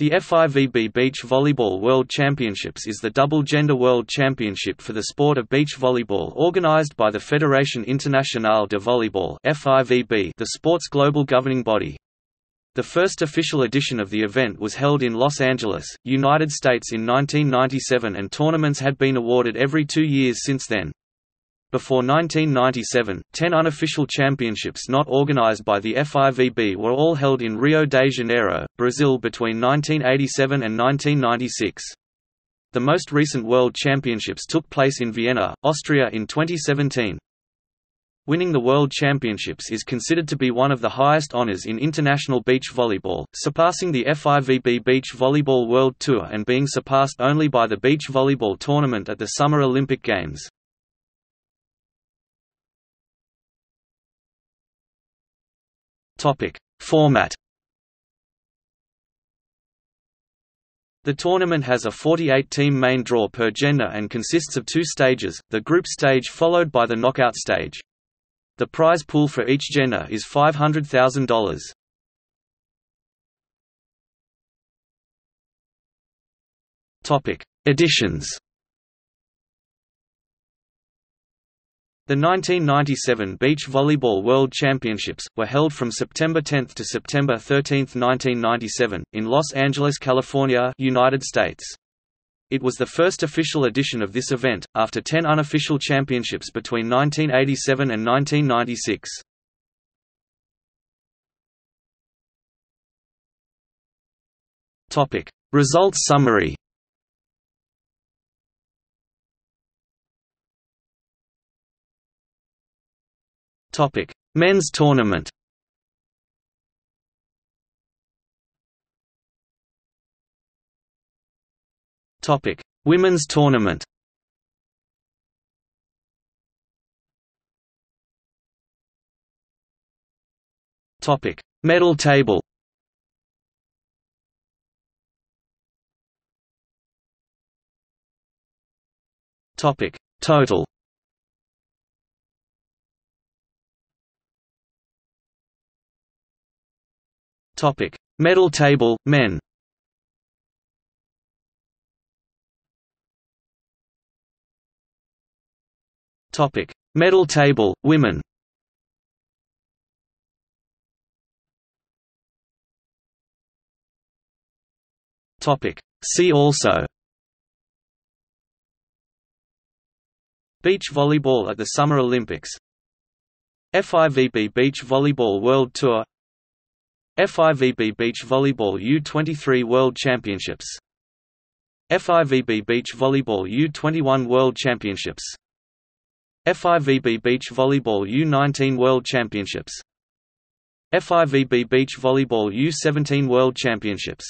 The FIVB Beach Volleyball World Championships is the double-gender world championship for the sport of beach volleyball organized by the Fédération Internationale de Volleyball FIVB, the sport's global governing body. The first official edition of the event was held in Los Angeles, United States in 1997 and tournaments had been awarded every two years since then. Before 1997, ten unofficial championships not organized by the FIVB were all held in Rio de Janeiro, Brazil between 1987 and 1996. The most recent World Championships took place in Vienna, Austria in 2017. Winning the World Championships is considered to be one of the highest honors in international beach volleyball, surpassing the FIVB Beach Volleyball World Tour and being surpassed only by the beach volleyball tournament at the Summer Olympic Games. Topic: Format. The tournament has a 48-team main draw per gender and consists of two stages, the group stage followed by the knockout stage. The prize pool for each gender is $500,000. Topic: Editions. The 1997 Beach Volleyball World Championships, were held from September 10 to September 13, 1997, in Los Angeles, California United States. It was the first official edition of this event, after ten unofficial championships between 1987 and 1996. Results summary Topic: Men's tournament. Topic: Women's tournament. Topic: Medal table. Topic: Total. Topic: Medal table, men. Topic: Medal table, women. Topic: See also. Beach volleyball at the Summer Olympics FIVB Beach Volleyball World Tour FIVB Beach Volleyball U-23 World Championships. FIVB Beach Volleyball U-21 World Championships. FIVB Beach Volleyball U-19 World Championships. FIVB Beach Volleyball U-17 World Championships